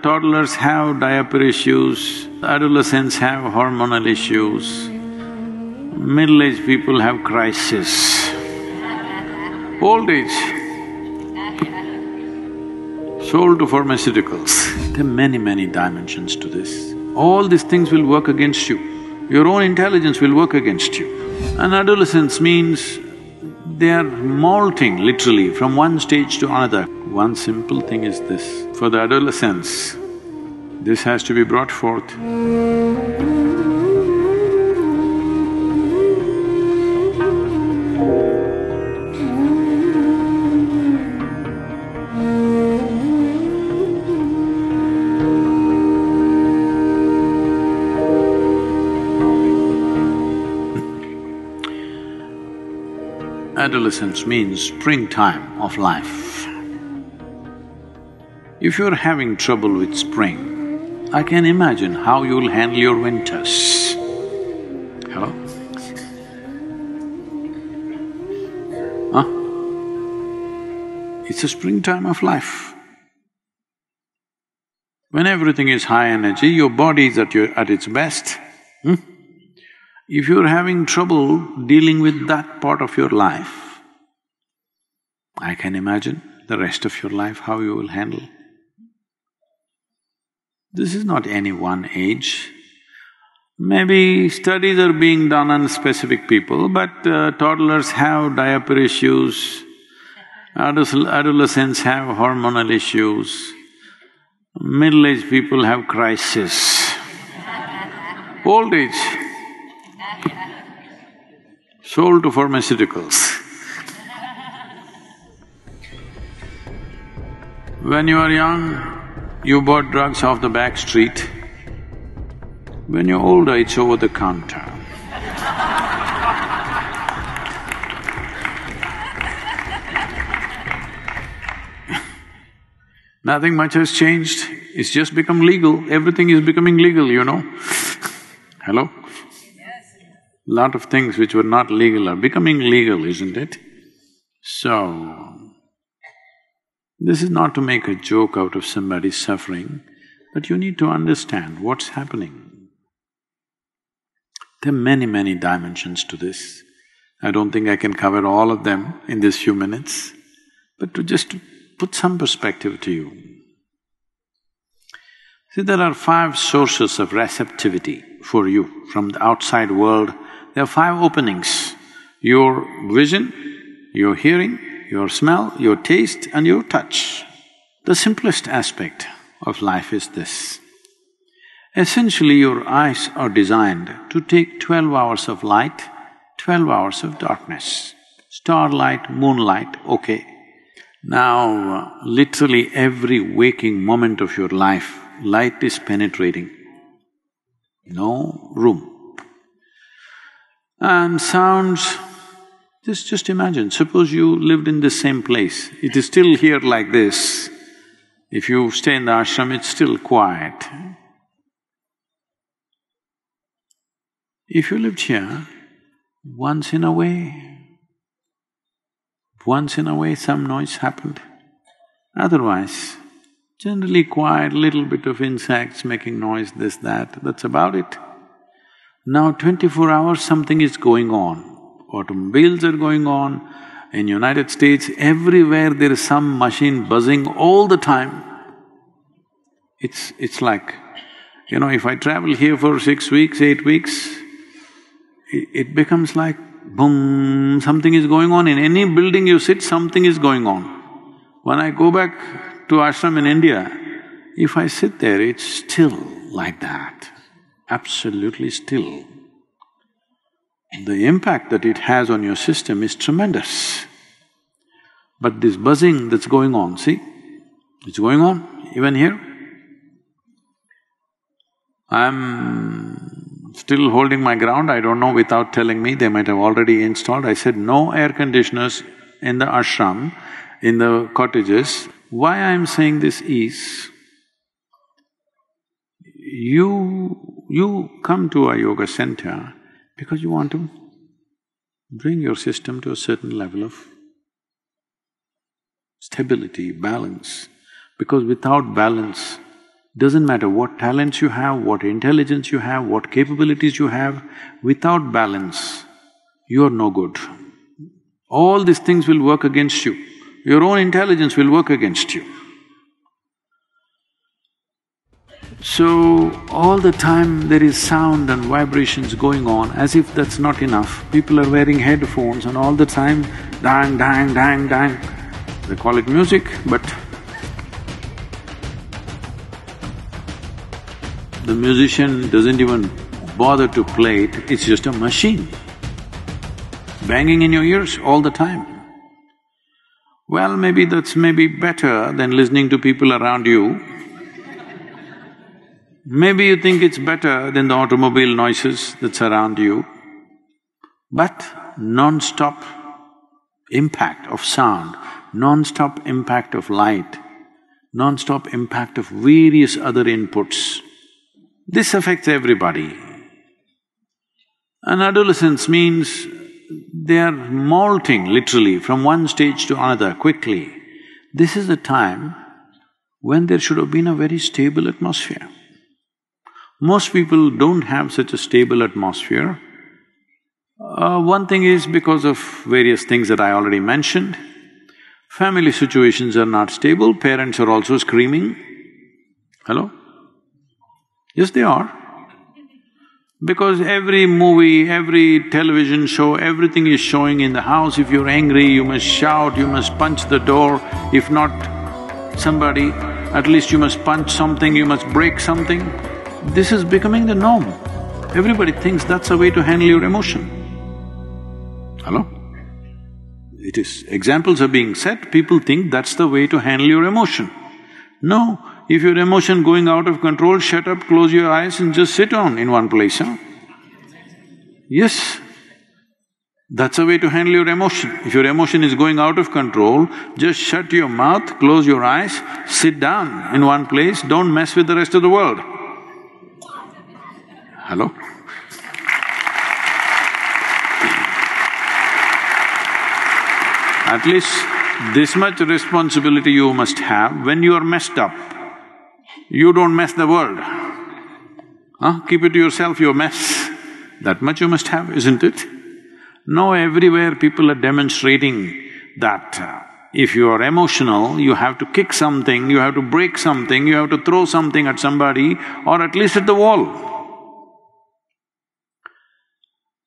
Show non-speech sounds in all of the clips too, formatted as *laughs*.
Toddlers have diaper issues, adolescents have hormonal issues, middle-aged people have crisis, old age, sold to pharmaceuticals. There are many, many dimensions to this. All these things will work against you. Your own intelligence will work against you. And adolescence means they are molting literally from one stage to another. One simple thing is this, for the adolescents, this has to be brought forth. Adolescence means springtime of life. If you're having trouble with spring, I can imagine how you'll handle your winters. Hello? Huh? It's a springtime of life. When everything is high energy, your body is at your… at its best. Hmm? If you're having trouble dealing with that part of your life, I can imagine the rest of your life how you will handle. This is not any one age. Maybe studies are being done on specific people, but uh, toddlers have diaper issues, adolescents have hormonal issues, middle-aged people have crisis, *laughs* old age sold to pharmaceuticals. when you are young, you bought drugs off the back street. When you're older, it's over the counter. *laughs* Nothing much has changed, it's just become legal, everything is becoming legal, you know Hello? Lot of things which were not legal are becoming legal, isn't it? So, this is not to make a joke out of somebody's suffering, but you need to understand what's happening. There are many, many dimensions to this. I don't think I can cover all of them in these few minutes, but to just put some perspective to you. See, there are five sources of receptivity for you from the outside world there are five openings. Your vision, your hearing, your smell, your taste and your touch. The simplest aspect of life is this. Essentially, your eyes are designed to take twelve hours of light, twelve hours of darkness. Starlight, moonlight, okay. Now, literally every waking moment of your life, light is penetrating. No room. And sounds, just… just imagine, suppose you lived in the same place, it is still here like this. If you stay in the ashram, it's still quiet. If you lived here, once in a way, once in a way some noise happened. Otherwise, generally quiet, little bit of insects making noise, this, that, that's about it. Now twenty-four hours something is going on. Automobiles are going on. In United States, everywhere there is some machine buzzing all the time. It's… it's like, you know, if I travel here for six weeks, eight weeks, it, it becomes like boom, something is going on. In any building you sit, something is going on. When I go back to ashram in India, if I sit there, it's still like that absolutely still, the impact that it has on your system is tremendous. But this buzzing that's going on, see, it's going on even here. I'm still holding my ground, I don't know, without telling me, they might have already installed. I said, no air conditioners in the ashram, in the cottages. Why I'm saying this is, you you come to a yoga center because you want to bring your system to a certain level of stability, balance. Because without balance, Doesn't matter what talents you have, what intelligence you have, what capabilities you have, without balance, you are no good. All these things will work against you. Your own intelligence will work against you. So, all the time there is sound and vibrations going on, as if that's not enough. People are wearing headphones and all the time, dang, dang, dang, dang. They call it music, but the musician doesn't even bother to play it, it's just a machine banging in your ears all the time. Well, maybe that's maybe better than listening to people around you Maybe you think it's better than the automobile noises that surround you, but non-stop impact of sound, non-stop impact of light, non-stop impact of various other inputs, this affects everybody. And adolescence means they are molting literally from one stage to another quickly. This is the time when there should have been a very stable atmosphere. Most people don't have such a stable atmosphere. Uh, one thing is because of various things that I already mentioned. Family situations are not stable, parents are also screaming. Hello? Yes, they are. Because every movie, every television show, everything is showing in the house. If you're angry, you must shout, you must punch the door. If not somebody, at least you must punch something, you must break something. This is becoming the norm. Everybody thinks that's a way to handle your emotion. Hello? It is… examples are being set, people think that's the way to handle your emotion. No, if your emotion going out of control, shut up, close your eyes and just sit on in one place, huh? Yes, that's a way to handle your emotion. If your emotion is going out of control, just shut your mouth, close your eyes, sit down in one place, don't mess with the rest of the world. Hello? At least this much responsibility you must have when you are messed up. You don't mess the world. Huh? Keep it to yourself, your mess. That much you must have, isn't it? Now everywhere people are demonstrating that uh, if you are emotional, you have to kick something, you have to break something, you have to throw something at somebody or at least at the wall.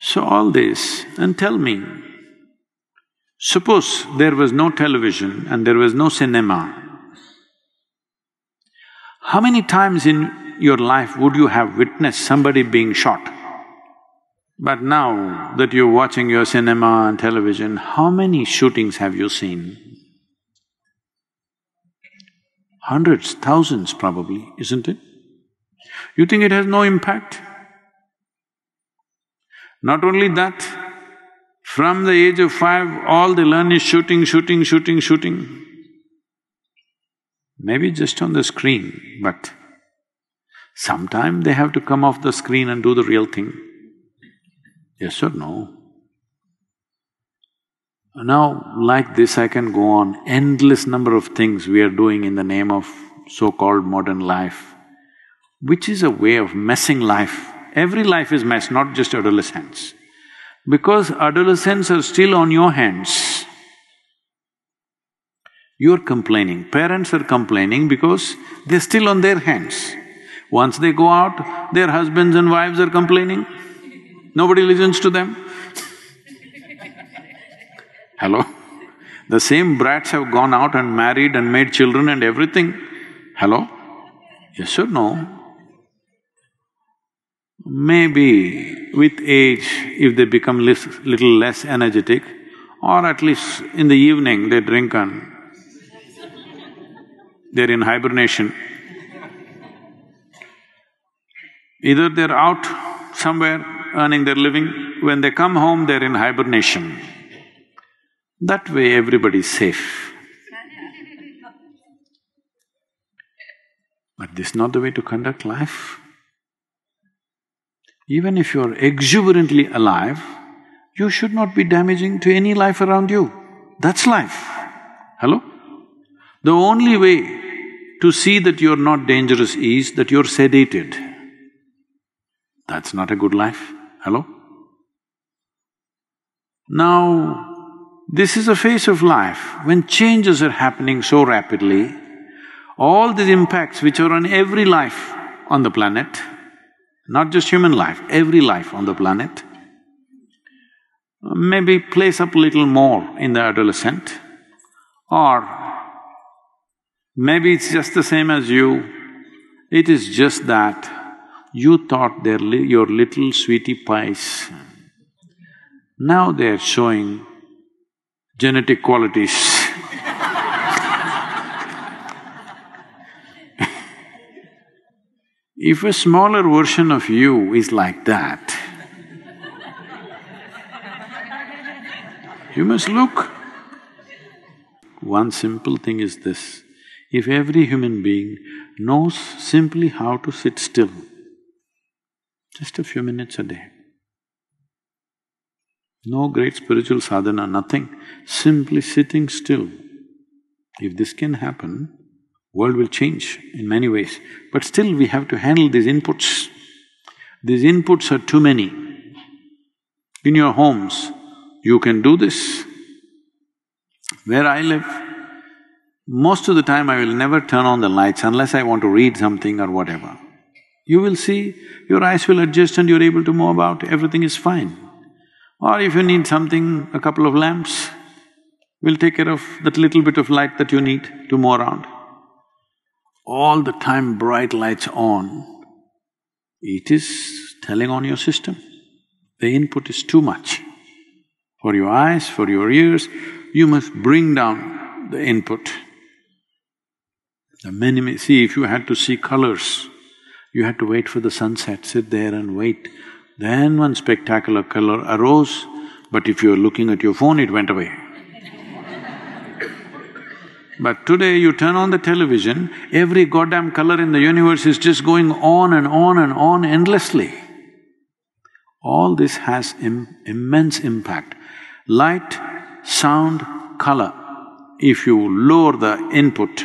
So all this, and tell me, suppose there was no television and there was no cinema, how many times in your life would you have witnessed somebody being shot? But now that you're watching your cinema and television, how many shootings have you seen? Hundreds, thousands probably, isn't it? You think it has no impact? Not only that, from the age of five, all they learn is shooting, shooting, shooting, shooting. Maybe just on the screen, but sometime they have to come off the screen and do the real thing. Yes or no? Now, like this I can go on, endless number of things we are doing in the name of so-called modern life, which is a way of messing life Every life is mess, not just adolescence. Because adolescents are still on your hands, you're complaining. Parents are complaining because they're still on their hands. Once they go out, their husbands and wives are complaining. Nobody listens to them. *laughs* Hello? The same brats have gone out and married and made children and everything. Hello? Yes or no? Maybe with age, if they become less, little less energetic, or at least in the evening they drink and they're in hibernation. Either they're out somewhere earning their living, when they come home they're in hibernation. That way everybody's safe. But this is not the way to conduct life. Even if you're exuberantly alive, you should not be damaging to any life around you. That's life. Hello? The only way to see that you're not dangerous is that you're sedated. That's not a good life. Hello? Now, this is a phase of life when changes are happening so rapidly, all these impacts which are on every life on the planet, not just human life, every life on the planet, maybe place up a little more in the adolescent. Or maybe it's just the same as you, it is just that you thought they're li your little sweetie pies. Now they're showing genetic qualities If a smaller version of you is like that, you must look. One simple thing is this, if every human being knows simply how to sit still, just a few minutes a day, no great spiritual sadhana, nothing, simply sitting still. If this can happen, world will change in many ways, but still we have to handle these inputs. These inputs are too many. In your homes, you can do this. Where I live, most of the time I will never turn on the lights unless I want to read something or whatever. You will see, your eyes will adjust and you're able to move about, everything is fine. Or if you need something, a couple of lamps will take care of that little bit of light that you need to move around all the time bright lights on, it is telling on your system. The input is too much. For your eyes, for your ears, you must bring down the input. The many… see, if you had to see colors, you had to wait for the sunset, sit there and wait. Then one spectacular color arose, but if you're looking at your phone, it went away. But today you turn on the television, every goddamn color in the universe is just going on and on and on endlessly. All this has Im immense impact. Light, sound, color. If you lower the input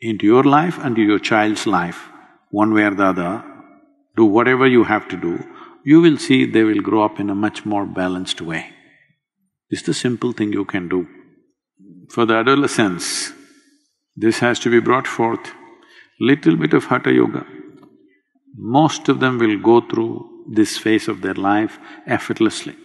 into your life and to your child's life, one way or the other, do whatever you have to do, you will see they will grow up in a much more balanced way. It's the simple thing you can do for the adolescents, this has to be brought forth, little bit of Hatha Yoga. Most of them will go through this phase of their life effortlessly.